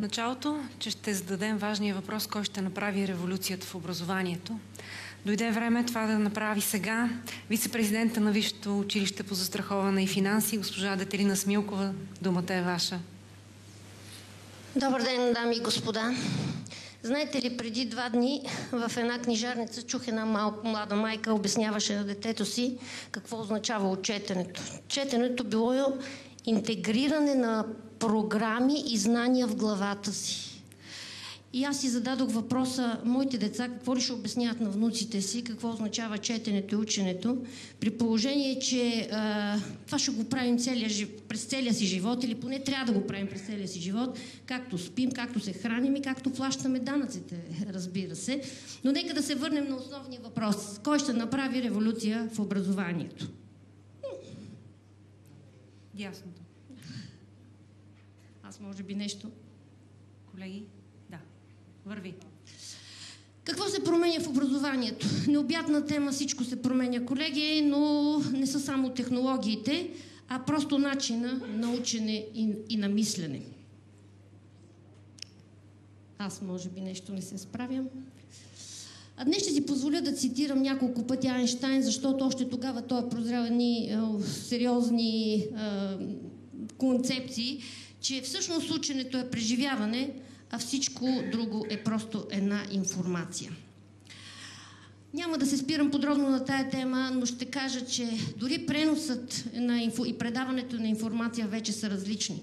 началото, че ще зададем важния въпрос, кой ще направи революцията в образованието. Дойде време това да направи сега вице-президента на Висшето училище по застраховане и финанси, госпожа Детелина Смилкова. Думата е ваша. Добър ден, дами и господа. Знаете ли, преди два дни в една книжарница чух една малко млада майка, обясняваше на детето си какво означава отчетенето. Четенето било интегриране на програми и знания в главата си. И аз си зададох въпроса, моите деца какво ли ще обясняват на внуците си, какво означава четенето и ученето, при положение, че а, това ще го правим целия, през целия си живот или поне трябва да го правим през целия си живот, както спим, както се храним и както плащаме данъците, разбира се. Но нека да се върнем на основния въпрос. Кой ще направи революция в образованието? Ясното. Аз може би нещо. Колеги? Да. Върви. Какво се променя в образованието? Необятна тема, всичко се променя, колеги, но не са само технологиите, а просто начина на учене и, и на мислене. Аз може би нещо не се справям. А днес ще си позволя да цитирам няколко пъти Айнштайн, защото още тогава той прозрява едни сериозни е, концепции, че всъщност ученето е преживяване, а всичко друго е просто една информация. Няма да се спирам подробно на тая тема, но ще кажа, че дори преносът на инфо и предаването на информация вече са различни.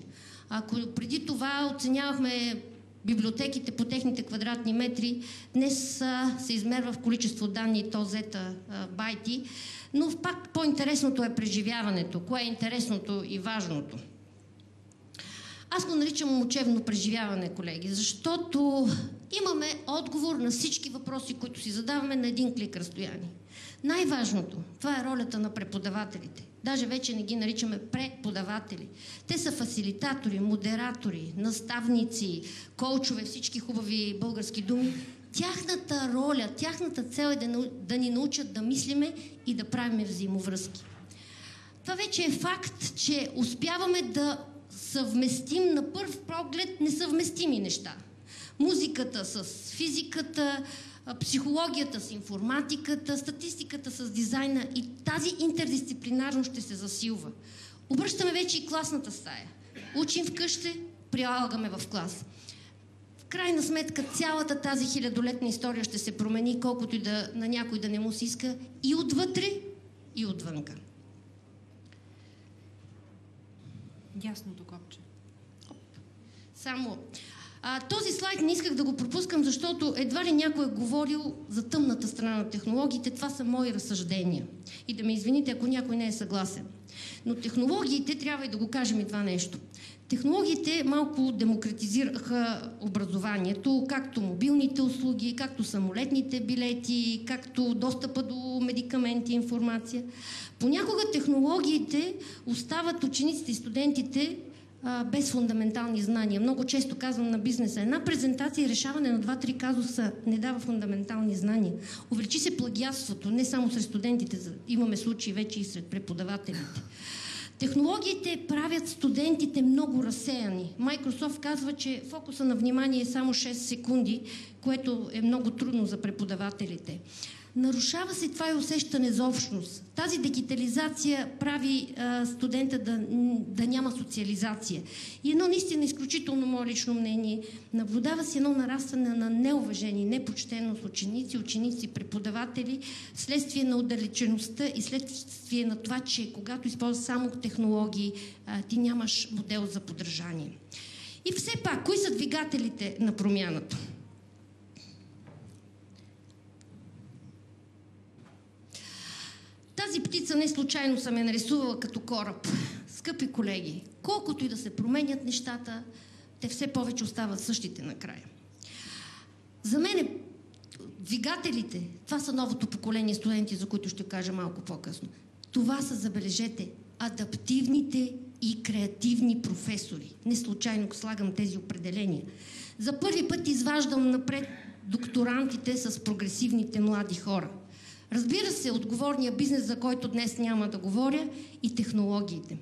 Ако преди това оценявахме библиотеките по техните квадратни метри, днес а, се измерва в количество данни, то зета байти, но пак по-интересното е преживяването. Кое е интересното и важното? Аз го наричам учебно преживяване, колеги, защото имаме отговор на всички въпроси, които си задаваме на един клик разстояние. Най-важното, това е ролята на преподавателите. Даже вече не ги наричаме преподаватели. Те са фасилитатори, модератори, наставници, колчове, всички хубави български думи. Тяхната роля, тяхната цел е да, да ни научат да мислиме и да правиме взаимовръзки. Това вече е факт, че успяваме да съвместим на първ поглед несъвместими неща. Музиката с физиката, психологията с информатиката, статистиката с дизайна и тази интердисциплинарност ще се засилва. Обръщаме вече и класната стая. Учим вкъщи, прилагаме в клас. В крайна сметка цялата тази хилядолетна история ще се промени, колкото и да, на някой да не му се иска и отвътре, и отвънка. Ясното копче. Само. А, този слайд не исках да го пропускам, защото едва ли някой е говорил за тъмната страна на технологиите. Това са мои разсъждения. И да ме извините, ако някой не е съгласен. Но технологиите, трябва и да го кажем и това нещо. Технологиите малко демократизираха образованието, както мобилните услуги, както самолетните билети, както достъпа до медикаменти, информация. Понякога технологиите остават учениците и студентите а, без фундаментални знания. Много често казвам на бизнеса, една презентация и решаване на два-три казуса не дава фундаментални знания. Увеличи се плагиатството, не само сред студентите, имаме случаи вече и сред преподавателите. Технологиите правят студентите много разсеяни. Microsoft казва, че фокуса на внимание е само 6 секунди, което е много трудно за преподавателите. Нарушава се това и усещане за общност. Тази дигитализация прави а, студента да, да няма социализация. И едно наистина изключително мое лично мнение, наблюдава се едно нарастване на неуважение, непочтеност ученици, ученици, преподаватели, следствие на отдалечеността и следствие на това, че когато използваш само технологии, а, ти нямаш модел за поддържание. И все пак, кои са двигателите на промяната? Тази птица не случайно съм я нарисувала като кораб. Скъпи колеги, колкото и да се променят нещата, те все повече остават същите накрая. За мен двигателите, това са новото поколение студенти, за които ще кажа малко по-късно. Това са, забележете, адаптивните и креативни професори. Не случайно слагам тези определения. За първи път изваждам напред докторантите с прогресивните млади хора – Разбира се, отговорния бизнес, за който днес няма да говоря, и технологиите.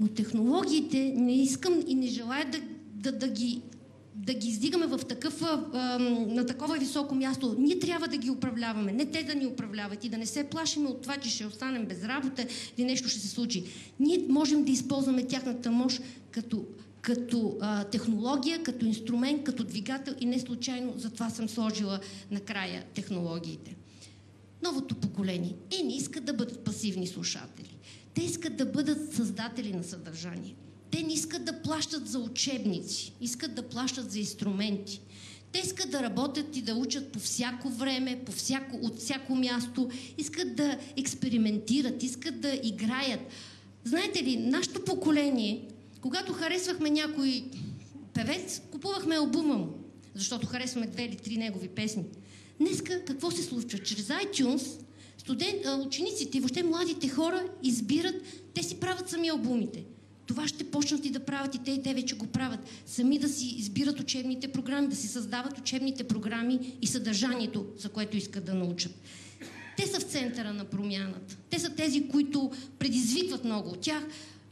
Но технологиите не искам и не желая да, да, да ги да ги издигаме в такъв, на такова високо място. Ние трябва да ги управляваме, не те да ни управляват и да не се плашиме от това, че ще останем без работа или нещо ще се случи. Ние можем да използваме тяхната мощ като като а, технология, като инструмент, като двигател и не случайно затова съм сложила накрая технологиите. Новото поколение е не искат да бъдат пасивни слушатели. Те искат да бъдат създатели на съдържание. Те не искат да плащат за учебници, искат да плащат за инструменти. Те искат да работят и да учат по всяко време, по всяко, от всяко място, искат да експериментират, искат да играят. Знаете ли, нашето поколение, когато харесвахме някой певец, купувахме албума му, защото харесваме две или три негови песни. Днеска какво се случва? Чрез iTunes студент, учениците и въобще младите хора избират, те си правят сами албумите. Това ще почнат и да правят и те, и те вече го правят. Сами да си избират учебните програми, да си създават учебните програми и съдържанието, за което искат да научат. Те са в центъра на промяната. Те са тези, които предизвикват много от тях.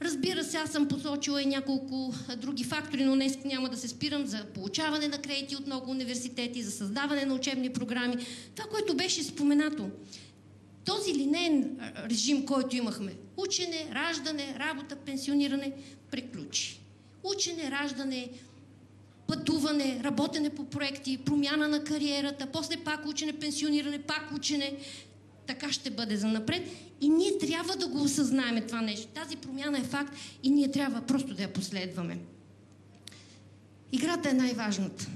Разбира се, аз съм посочила и няколко други фактори, но днес няма да се спирам за получаване на кредити от много университети, за създаване на учебни програми. Това, което беше споменато. Този линейен режим, който имахме, учене, раждане, работа, пенсиониране, приключи. Учене, раждане, пътуване, работене по проекти, промяна на кариерата, после пак учене, пенсиониране, пак учене. Така ще бъде за напред. И ние трябва да го осъзнаем това нещо. Тази промяна е факт и ние трябва просто да я последваме. Играта е най-важната.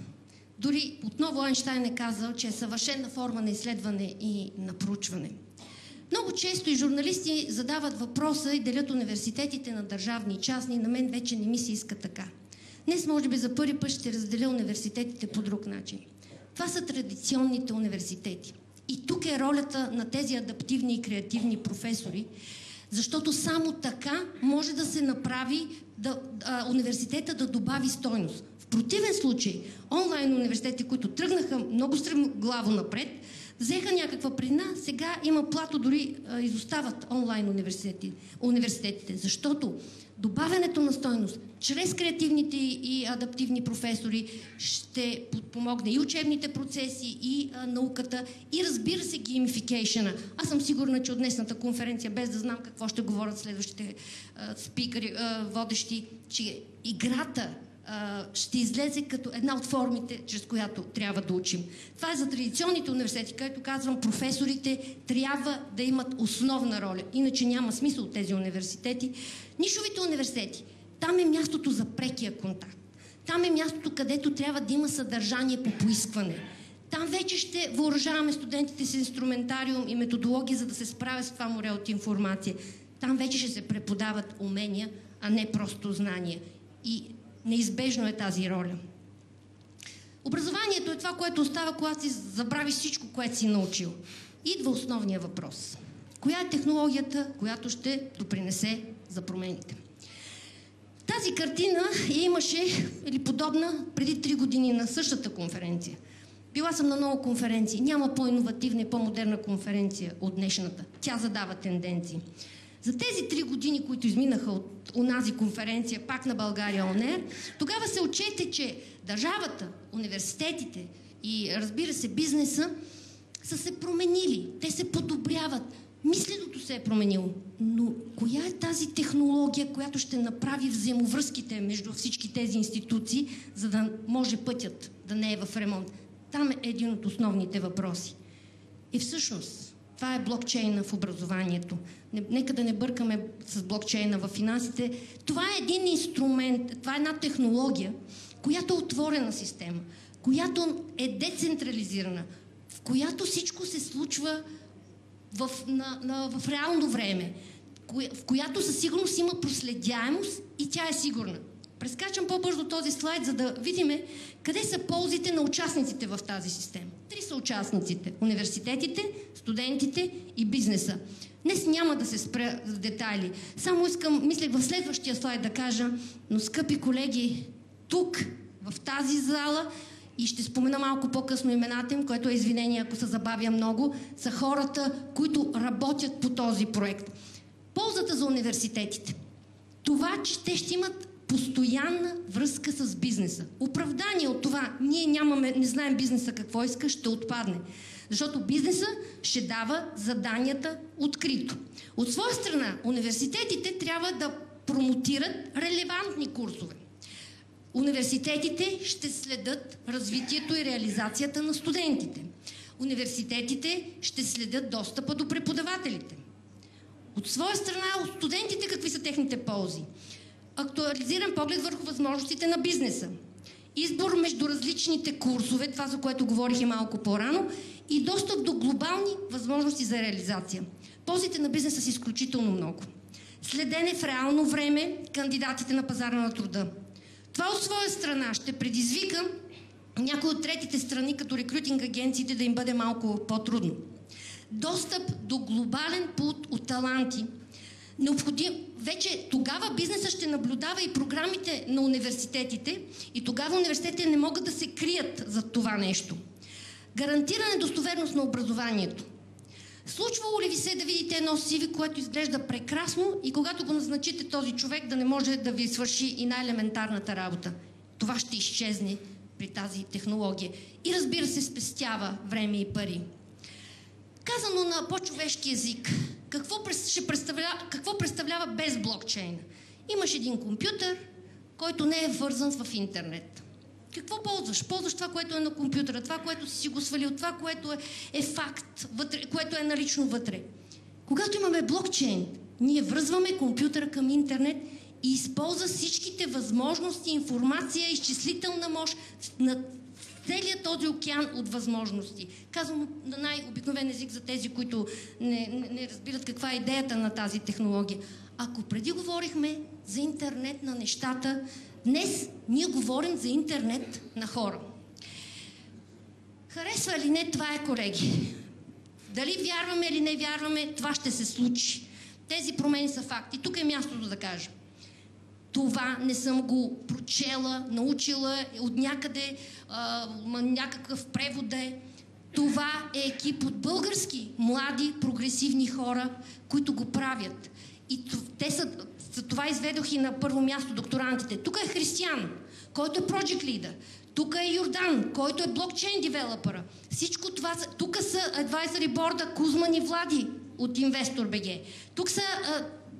Дори отново Айнштайн е казал, че е съвършена форма на изследване и на проучване. Много често и журналисти задават въпроса и делят университетите на държавни и частни. На мен вече не ми се иска така. Днес, може би, за първи път ще разделя университетите по друг начин. Това са традиционните университети. И тук е ролята на тези адаптивни и креативни професори, защото само така може да се направи да, а, университета да добави стойност. В противен случай, онлайн университети, които тръгнаха много стремглаво напред, взеха някаква предина, сега има плато, дори а, изостават онлайн университети, университетите, защото добавянето на стойност чрез креативните и адаптивни професори ще подпомогне и учебните процеси, и а, науката, и разбира се геймификейшена. Аз съм сигурна, че от днесната конференция, без да знам какво ще говорят следващите а, спикъри, а, водещи, че играта ще излезе като една от формите, чрез която трябва да учим. Това е за традиционните университети, където казвам, професорите трябва да имат основна роля. Иначе няма смисъл от тези университети. Нишовите университети, там е мястото за прекия контакт. Там е мястото, където трябва да има съдържание по поискване. Там вече ще въоръжаваме студентите с инструментариум и методология, за да се справят с това море от информация. Там вече ще се преподават умения, а не просто знания. И Неизбежно е тази роля. Образованието е това, което остава, когато си забравиш всичко, което си научил. Идва основния въпрос. Коя е технологията, която ще допринесе за промените? Тази картина я имаше или подобна преди три години на същата конференция. Била съм на много конференции. Няма по-инновативна и по-модерна конференция от днешната. Тя задава тенденции. За тези три години, които изминаха от онази конференция, пак на България ОНЕР, тогава се отчете, че държавата, университетите и разбира се бизнеса са се променили. Те се подобряват. Мисленото се е променило. Но коя е тази технология, която ще направи взаимовръзките между всички тези институции, за да може пътят да не е в ремонт? Там е един от основните въпроси. И всъщност, това е блокчейна в образованието. Нека да не бъркаме с блокчейна в финансите. Това е един инструмент, това е една технология, която е отворена система, която е децентрализирана, в която всичко се случва в, на, на, в реално време, в която със сигурност има проследяемост и тя е сигурна. Прескачам по-бързо този слайд, за да видим къде са ползите на участниците в тази система. Три са участниците. Университетите, студентите и бизнеса. Днес няма да се спра в детайли. Само искам, мислех в следващия слайд да кажа, но скъпи колеги, тук, в тази зала, и ще спомена малко по-късно имената им, което е извинение, ако се забавя много, са хората, които работят по този проект. Ползата за университетите. Това, че те ще имат постоянна връзка с бизнеса. Оправдание от това, ние нямаме, не знаем бизнеса какво иска, ще отпадне. Защото бизнеса ще дава заданията открито. От своя страна, университетите трябва да промотират релевантни курсове. Университетите ще следят развитието и реализацията на студентите. Университетите ще следят достъпа до преподавателите. От своя страна, от студентите какви са техните ползи? Актуализиран поглед върху възможностите на бизнеса. Избор между различните курсове, това за което говорих и малко по-рано, и достъп до глобални възможности за реализация. Ползите на бизнеса са изключително много. Следене в реално време кандидатите на пазара на труда. Това от своя страна ще предизвика някои от третите страни, като рекрутинг агенциите, да им бъде малко по-трудно. Достъп до глобален пут от таланти. Необходим, вече тогава бизнеса ще наблюдава и програмите на университетите и тогава университетите не могат да се крият за това нещо. Гарантиране достоверност на образованието. Случвало ли ви се да видите едно сиви, което изглежда прекрасно и когато го назначите този човек да не може да ви свърши и най-елементарната работа? Това ще изчезне при тази технология. И разбира се, спестява време и пари. Казано на по-човешки език, какво, ще представлява, какво представлява без блокчейн? Имаш един компютър, който не е вързан в интернет. Какво ползваш? Ползваш това, което е на компютъра, това, което си го свалил, това, което е, е факт, вътре, което е налично вътре. Когато имаме блокчейн, ние връзваме компютъра към интернет и използва всичките възможности, информация, изчислителна мощ на целият този океан от възможности. Казвам на най-обикновен език за тези, които не, не, разбират каква е идеята на тази технология. Ако преди говорихме за интернет на нещата, днес ние говорим за интернет на хора. Харесва ли не, това е, колеги. Дали вярваме или не вярваме, това ще се случи. Тези промени са факти. Тук е мястото да кажа. Това не съм го прочела, научила от някъде, а, някакъв превод е. Това е екип от български млади, прогресивни хора, които го правят. И те са, за това изведох и на първо място докторантите. Тук е Християн, който е project leader. Тук е Йордан, който е блокчейн девелопера. Всичко това, тук са advisory борда Кузман и Влади от Investor BG. Тук са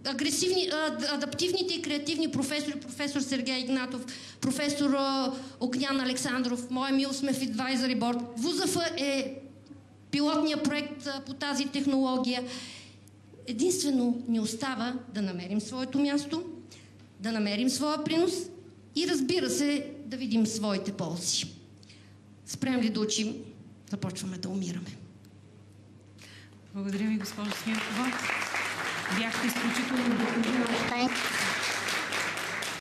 агресивни, адаптивните и креативни професори, професор Сергей Игнатов, професор Огнян Александров, моя мил сме в Advisory Board. ВУЗАФ е пилотния проект по тази технология. Единствено ни остава да намерим своето място, да намерим своя принос и разбира се, да видим своите ползи. Спрем ли да учим, започваме да умираме. Благодаря ви, госпожо Смиркова. Бяхте изключително вдъхновяваща.